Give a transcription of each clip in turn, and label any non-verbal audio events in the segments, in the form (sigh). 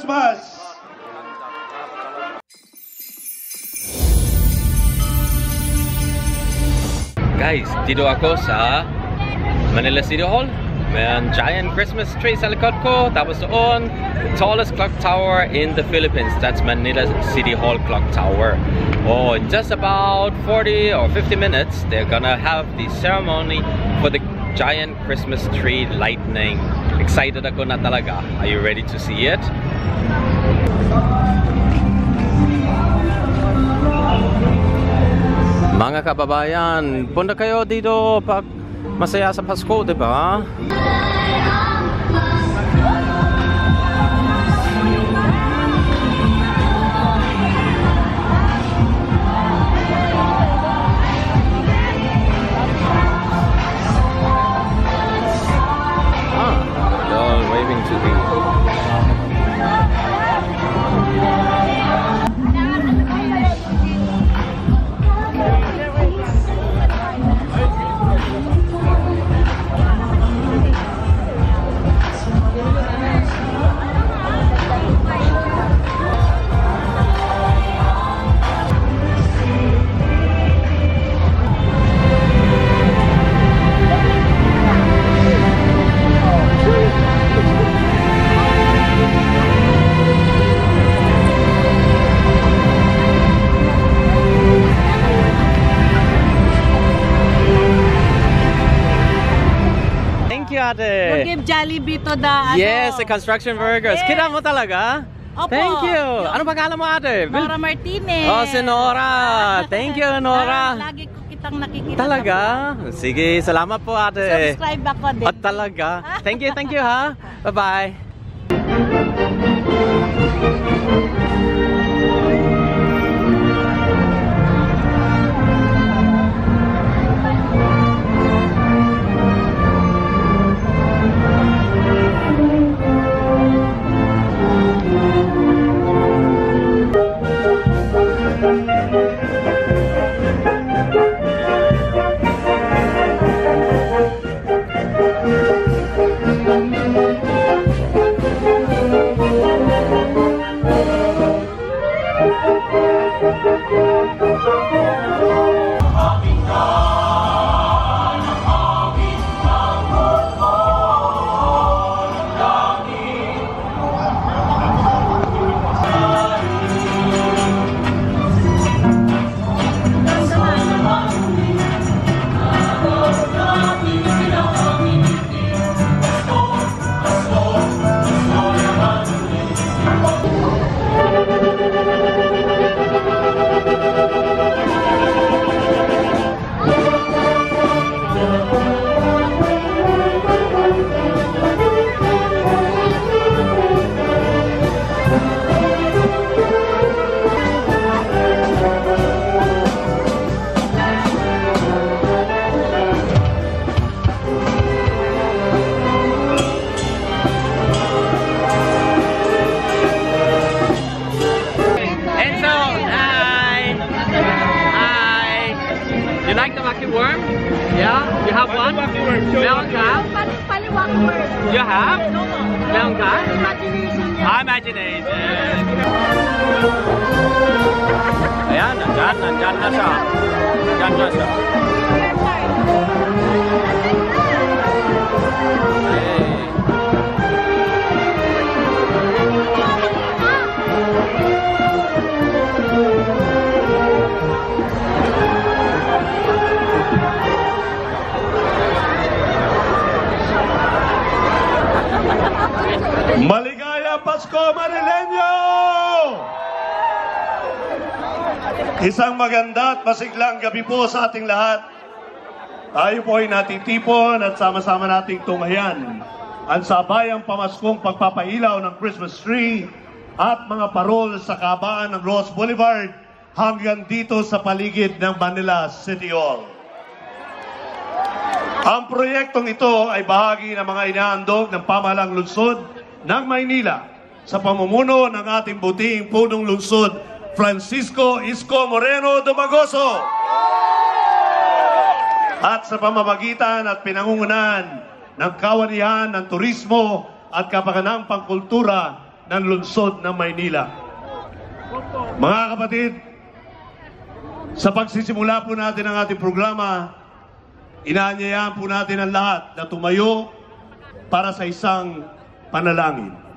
Christmas! Guys, dito ako sa ¿ah? Manila City Hall. May giant Christmas tree sa likod ko. Tapos doon, the tallest clock tower in the Philippines. That's Manila City Hall Clock Tower. Oh, in just about 40 or 50 minutes, they're gonna have the ceremony for the giant Christmas tree lightning. Excited ako na talaga. Are you ready to see it? Mga kababayan, punta kayo dito pag masaya sa Pasko, di ba? Jollibee to the ano, Yes, the construction workers. Yes. Kita mo talaga? Opo. Thank you. Yung- Ano pangalan mo, ate? Nora Martinez. Oh, si Nora. (laughs) Thank you, Nora. Lagi ko kitang nakikita. Talaga? Sige, salamat po, ate. Subscribe ako din. At talaga. Thank you, thank you, ha? Bye-bye. Isang maganda at masiglang gabi po sa ating lahat. Tayo po ay natitipon at sama-sama nating tumayan ang sabayang pamaskong pagpapailaw ng Christmas tree at mga parol sa kabaan ng Ross Boulevard hanggang dito sa paligid ng Manila City Hall. Ang proyektong ito ay bahagi ng mga inaandog ng pamahalang lungsod ng Maynila sa pamumuno ng ating buting punong lungsod, Francisco Isko Moreno Dumagoso. At sa pamamagitan at pinangungunan ng kawanihan ng turismo at kapaganang pangkultura ng lungsod ng Maynila. Mga kapatid, sa pagsisimula po natin ang ating programa, inaanyayahan po natin ang lahat na tumayo para sa isang panalangin.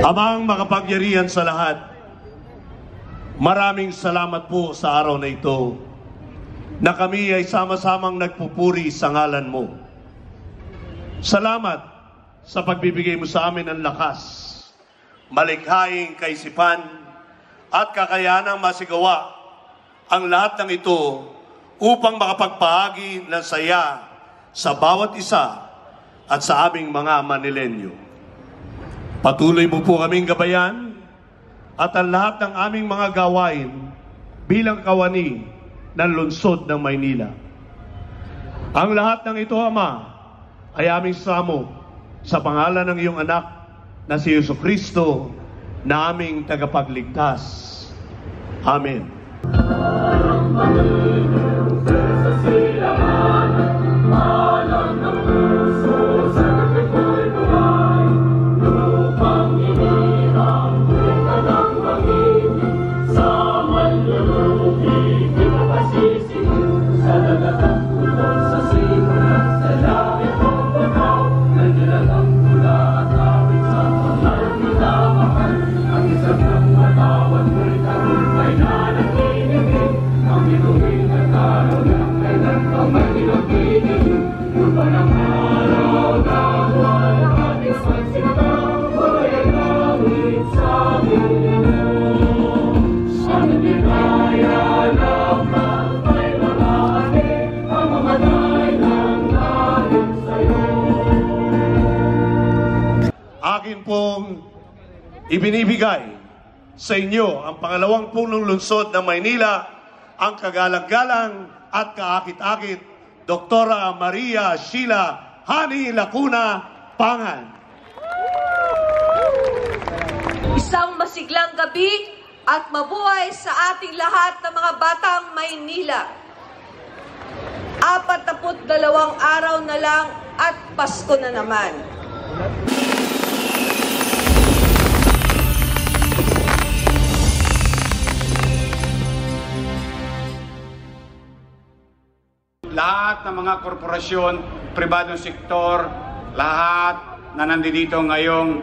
Amang makapagyarihan sa lahat, maraming salamat po sa araw na ito na kami ay sama-samang nagpupuri sa ngalan mo. Salamat sa pagbibigay mo sa amin ng lakas, malikhaing kaisipan, at kakayanang masigawa ang lahat ng ito upang makapagpahagi ng saya sa bawat isa at sa aming mga Manilenyo. Patuloy mo po kaming gabayan at ang lahat ng aming mga gawain bilang kawani ng lungsod ng Maynila. Ang lahat ng ito, Ama, ay aming samo sa pangalan ng iyong anak na si Yesu Kristo na aming tagapagligtas. Amen. akin ibinibigay sa inyo ang pangalawang punong lungsod ng Maynila, ang kagalang-galang at kaakit-akit, Doktora Maria Sheila Hani Lacuna Pangan. Isang masiglang gabi at mabuhay sa ating lahat ng mga batang Maynila. Apat na dalawang araw na lang at Pasko na naman. Lahat ng mga korporasyon, pribadong sektor, lahat na nandito ngayong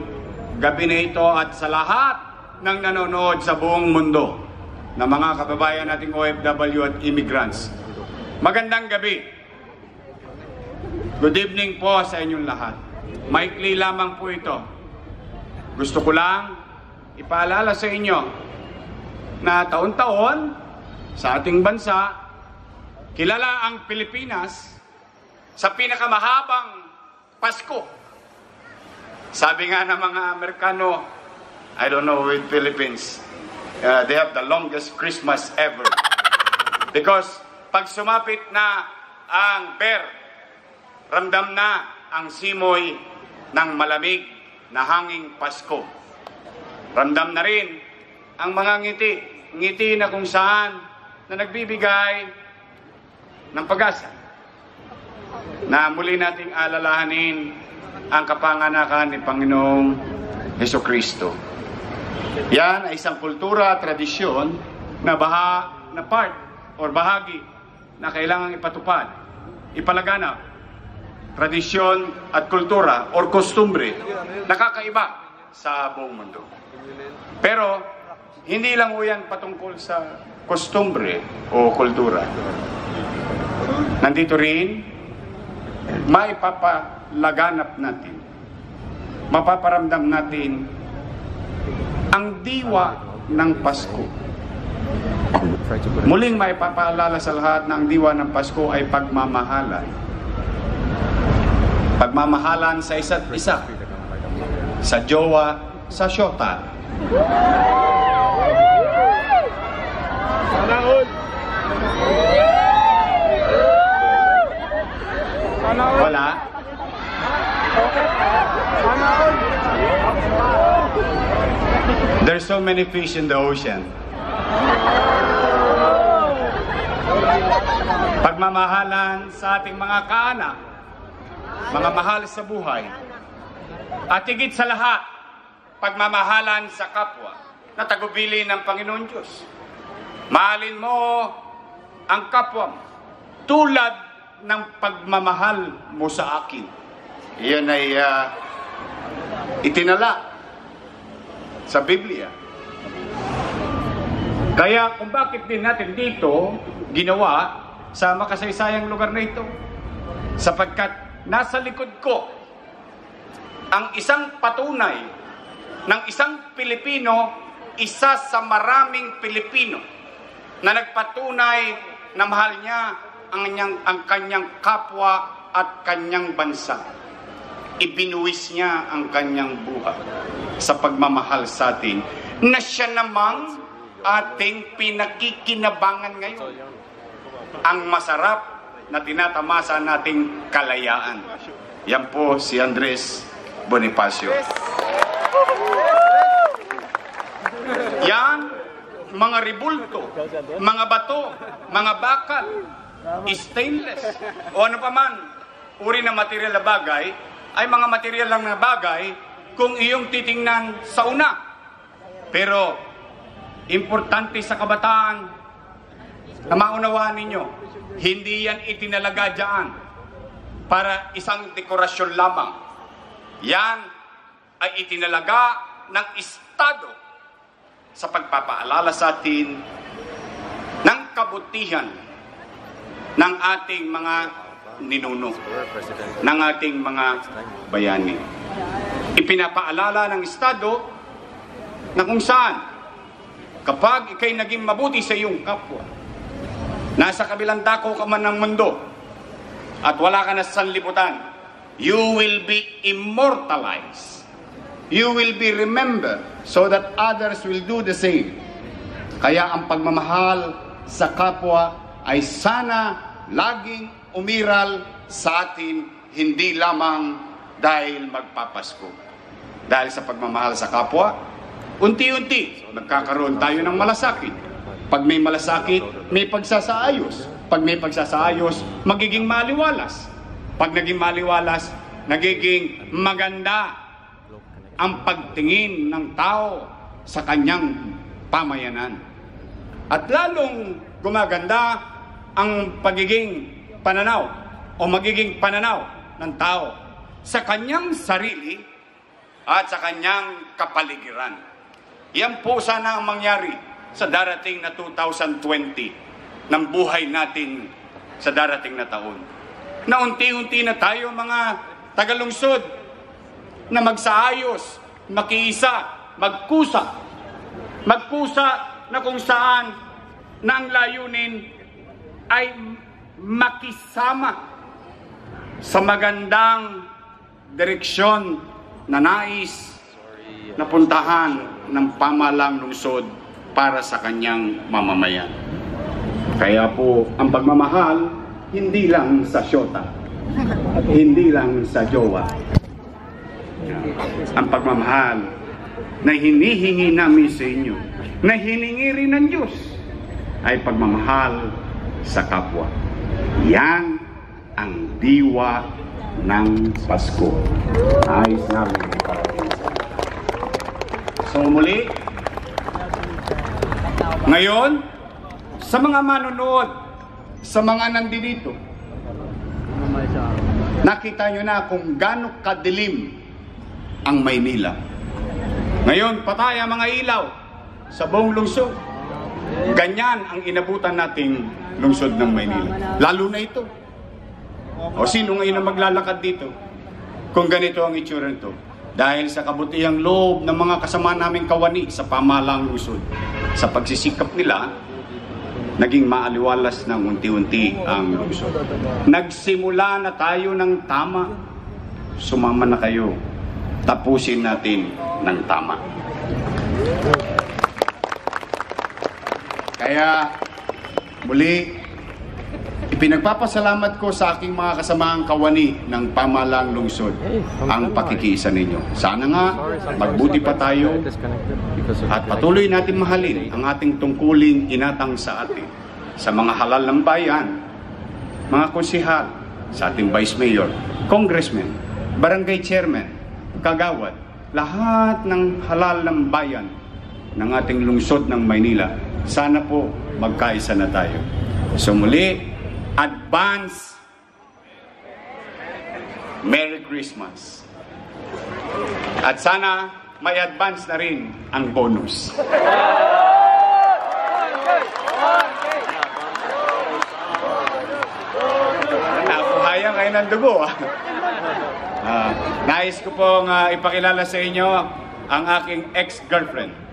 gabi na ito at sa lahat ng nanonood sa buong mundo na mga kababayan nating OFW at immigrants. Magandang gabi. Good evening po sa inyong lahat. Maikli lamang po ito. Gusto ko lang ipaalala sa inyo na taon-taon sa ating bansa Kilala ang Pilipinas sa pinakamahabang Pasko. Sabi nga ng mga Amerikano, I don't know with Philippines, uh, they have the longest Christmas ever. Because pag sumapit na ang ber, ramdam na ang simoy ng malamig na hanging Pasko. Ramdam na rin ang mga ngiti, ngiti na kung saan na nagbibigay ng pag-asa na muli nating alalahanin ang kapanganakan ni Panginoong Heso Kristo. Yan ay isang kultura, tradisyon na baha na part or bahagi na kailangang ipatupad, ipalaganap. Tradisyon at kultura or kostumbre nakakaiba sa buong mundo. Pero hindi lang ho yan patungkol sa kostumbre o kultura. Nandito rin, maipapalaganap natin, mapaparamdam natin ang diwa ng Pasko. Muling maipapaalala sa lahat na ang diwa ng Pasko ay pagmamahalan. Pagmamahalan sa isa't isa. Sa jowa, sa syota. Sana all! Wala? There's so many fish in the ocean. Pagmamahalan sa ating mga kaanak, mga mahal sa buhay, at higit sa lahat, pagmamahalan sa kapwa na tagubili ng Panginoon Diyos. Mahalin mo ang kapwa mo tulad ng pagmamahal mo sa akin. Iyan ay ah, itinala sa Biblia. Kaya kung bakit din natin dito ginawa sa makasaysayang lugar na ito, sapagkat nasa likod ko ang isang patunay ng isang Pilipino, isa sa maraming Pilipino na nagpatunay na mahal niya ang, kanyang, ang kanyang kapwa at kanyang bansa. Ibinuwis niya ang kanyang buhay sa pagmamahal sa atin na siya namang ating pinakikinabangan ngayon. Ang masarap na tinatamasa nating kalayaan. Yan po si Andres Bonifacio. Yan, mga ribulto, mga bato, mga bakal, stainless, o ano pa man, uri ng material na bagay, ay mga material lang na bagay kung iyong titingnan sa una. Pero, importante sa kabataan na maunawaan ninyo, hindi yan itinalaga dyan para isang dekorasyon lamang. Yan ay itinalaga ng Estado sa pagpapaalala sa atin ng kabutihan ng ating mga ninuno, ng ating mga bayani. Ipinapaalala ng Estado na kung saan kapag ikay naging mabuti sa iyong kapwa, nasa kabilang dako ka man ng mundo, at wala ka na sa sanlibutan, you will be immortalized. You will be remembered so that others will do the same. Kaya ang pagmamahal sa kapwa ay sana laging umiral sa atin, hindi lamang dahil magpapasko. Dahil sa pagmamahal sa kapwa, unti-unti nagkakaroon tayo ng malasakit. Pag may malasakit, may pagsasaayos. Pag may pagsasaayos, magiging maliwalas. Pag naging maliwalas, nagiging maganda ang pagtingin ng tao sa kanyang pamayanan. At lalong gumaganda ang pagiging pananaw o magiging pananaw ng tao sa kanyang sarili at sa kanyang kapaligiran. Yan po sana ang mangyari sa darating na 2020 ng buhay natin sa darating na taon. Na unti-unti na tayo mga tagalungsod na magsaayos, makiisa, magkusa. Magkusa na kung saan na ang layunin ay makisama sa magandang direksyon na nais na puntahan ng pamalang lungsod para sa kanyang mamamayan. Kaya po, ang pagmamahal, hindi lang sa syota, hindi lang sa jowa. Ang pagmamahal na hinihingi namin sa inyo, na hiningi rin ng Diyos, ay pagmamahal sa kapwa. Yan ang diwa ng Pasko. Ayos namin inyo. So muli, ngayon, sa mga manonood, sa mga nandito, nakita nyo na kung gaano kadilim ang Maynila. Ngayon, patay ang mga ilaw sa buong lungsod. Ganyan ang inabutan nating lungsod ng Maynila. Lalo na ito. O sino ngayon ang maglalakad dito? Kung ganito ang itsura nito. Dahil sa kabutihang loob ng mga kasama naming kawani sa pamalang lungsod. Sa pagsisikap nila, naging maaliwalas ng unti-unti ang lungsod. Nagsimula na tayo ng tama. Sumama na kayo. Tapusin natin ng tama. Kaya muli, ipinagpapasalamat ko sa aking mga kasamaang kawani ng pamalang lungsod ang pakikiisa ninyo. Sana nga magbuti pa tayo at patuloy natin mahalin ang ating tungkuling inatang sa atin sa mga halal ng bayan, mga konsihal, sa ating vice mayor, congressmen, barangay chairman, kagawad, lahat ng halal ng bayan ng ating lungsod ng Maynila, sana po magkaisa na tayo. So muli, advance Merry Christmas. At sana may advance na rin ang bonus. Napuhayan kayo ng dugo. ah. Ah, nais ko pong ah, ipakilala sa inyo ang aking ex-girlfriend.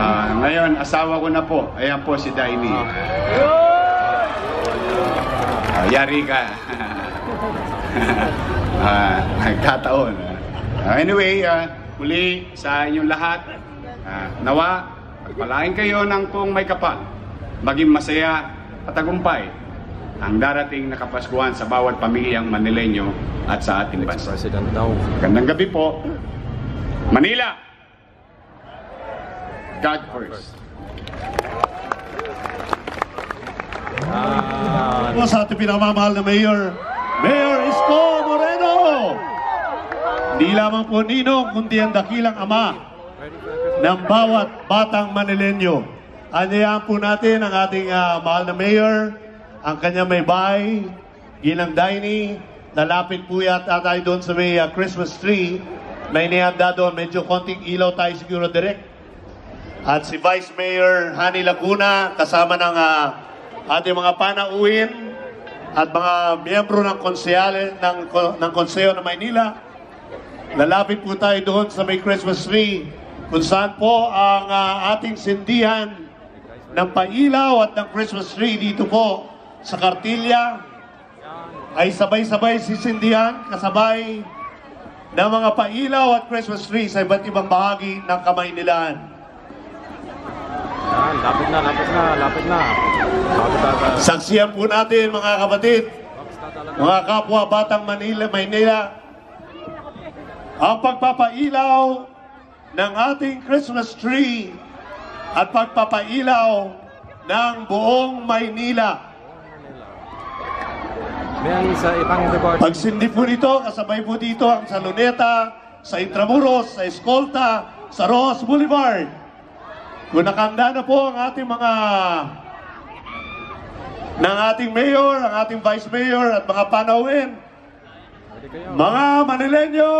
Ah, ngayon, asawa ko na po. Ayan po si Daini. Ah, yari ka. (laughs) ah, nagkataon. Ah, anyway, ah, muli sa inyong lahat, ah, nawa, pagpalain kayo ng kung may kapal, maging masaya at tagumpay ang darating na Kapaskuhan sa bawat pamilyang Manileño at sa ating bansa. President daw. Gandang gabi po. Manila! God first. po sa ating pinamamahal na Mayor, Mayor Isko Moreno. Hindi lamang po ninong, kundi ang dakilang ama ng bawat batang Manilenyo. Anyayahan po natin ang ating ah, mahal na Mayor, ang kanyang may bahay, Ginang Daini, lalapit po yata tayo doon sa may ah, Christmas tree. May nihanda doon, medyo konting ilaw tayo siguro direct. At si Vice Mayor Hani Laguna, kasama ng ah, ating mga panauhin at mga miyembro ng konsehale ng, ng Konseyo ng Maynila. Lalapit po tayo doon sa may Christmas tree kung saan po ang ah, ating sindihan ng pailaw at ng Christmas tree dito po sa Kartilya ay sabay-sabay sisindihan kasabay ng mga pailaw at Christmas tree sa iba't ibang bahagi ng Kamaynilaan. Yan, lapit na, lapit na, lapit na. Lapit na. Saksiyan po natin mga kapatid, mga kapwa Batang Manila, Maynila, ang pagpapailaw ng ating Christmas tree at pagpapailaw ng buong Maynila. Yan sa ibang recording. Pagsindi po nito, kasabay po dito ang sa Luneta, sa Intramuros, sa Escolta, sa Rojas Boulevard. Kung nakanda na po ang ating mga ng ating mayor, ang ating vice mayor at mga panawin, mga Manileño,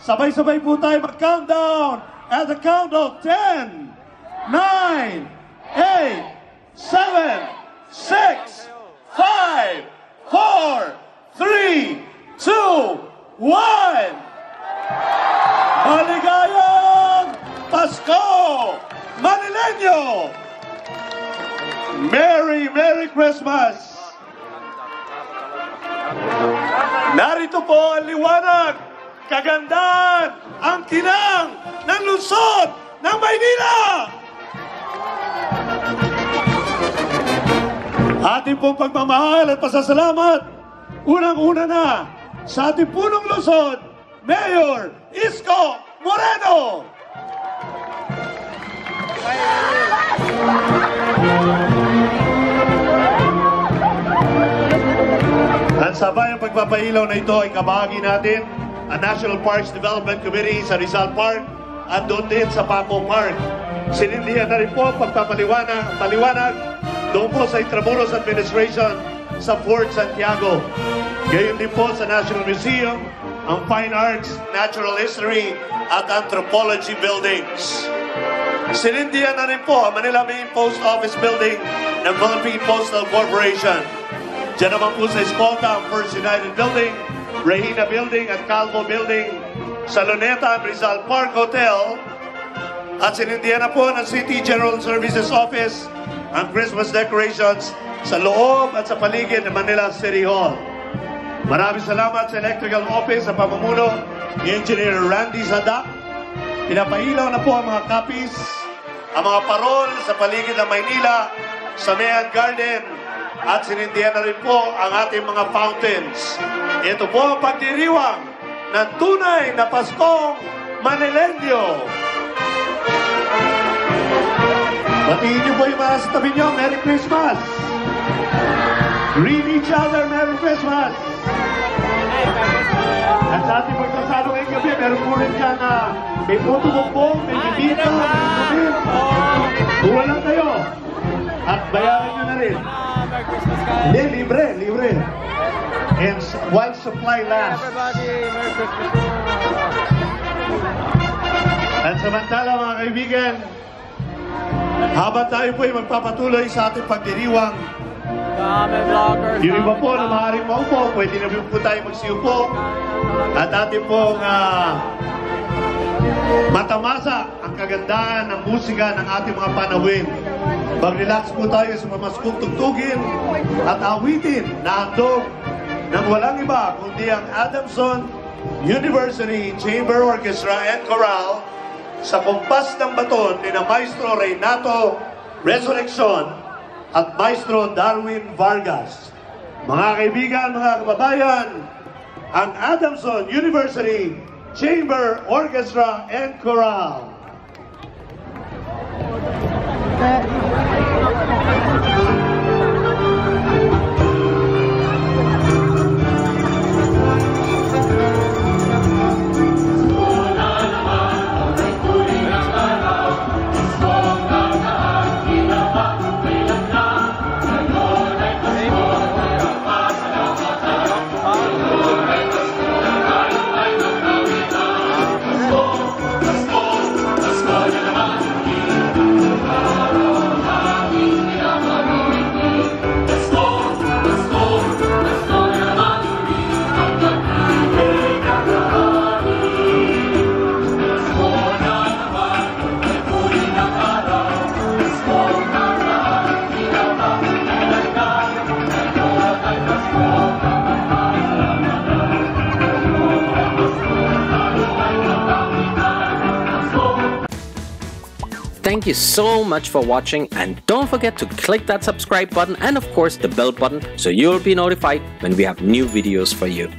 sabay-sabay po tayo mag-countdown at the count of 10, 9, 8, 7, 6, 5, 4, 3, 2, 1. Maligayang Pasko! Manileño! Merry, Merry Christmas! Narito po ang liwanag, kagandahan, ang kinang ng lungsod ng Maynila! Ating pong pagmamahal at pasasalamat, unang-una na sa ating punong lungsod, Mayor Isko Moreno! Ang sabayang pagpapailaw na ito ay kabahagi natin ang National Parks Development Committee sa Rizal Park at doon din sa Paco Park. Sinindihan na rin po ang pagpapaliwanag paliwanag doon po sa Intramuros Administration sa Fort Santiago. Gayon din po sa National Museum, ang Fine Arts, Natural History at Anthropology Buildings. Sinindihan na rin po ang Manila Main Post Office Building ng Philippine Postal Corporation. Diyan naman po sa Escolta ang First United Building, Regina Building at Calvo Building sa Luneta Rizal Park Hotel. At sinindihan na po ng City General Services Office ang Christmas decorations sa loob at sa paligid ng Manila City Hall. Maraming salamat sa Electrical Office sa pamumuno ni Engineer Randy Zadak. Pinapailaw na po ang mga copies, ang mga parol sa paligid ng Maynila, sa Mayan Garden, at sinindihan na rin po ang ating mga fountains. Ito po ang pagdiriwang ng tunay na Paskong Manilenyo. Batiin niyo po yung mga sa tabi niyo, Merry Christmas! Greet each other, Merry Christmas! At sa ating magsasalo ngayong gabi, meron po rin dyan na may puto bumbong, may bibita, may kubit. Kuha lang kayo. At bayaran nyo na rin. Hindi, libre, libre. And while supply lasts. At samantala mga kaibigan, habang tayo po ay magpapatuloy sa ating pagdiriwang, yung iba po na maaaring maupo, pwede na po tayo magsiupo. At ating pong ah, matamasa ang kagandahan ng musika ng ating mga panawin. Mag-relax po tayo sa mamaskong tugtugin at awitin na handog ng walang iba kundi ang Adamson University Chamber Orchestra and Chorale sa kumpas ng baton ni na Maestro Renato Resurrection at Maestro Darwin Vargas. Mga kaibigan, mga kababayan, ang Adamson University Chamber Orchestra and Chorale. Thank you so much for watching and don't forget to click that subscribe button and of course the bell button so you'll be notified when we have new videos for you.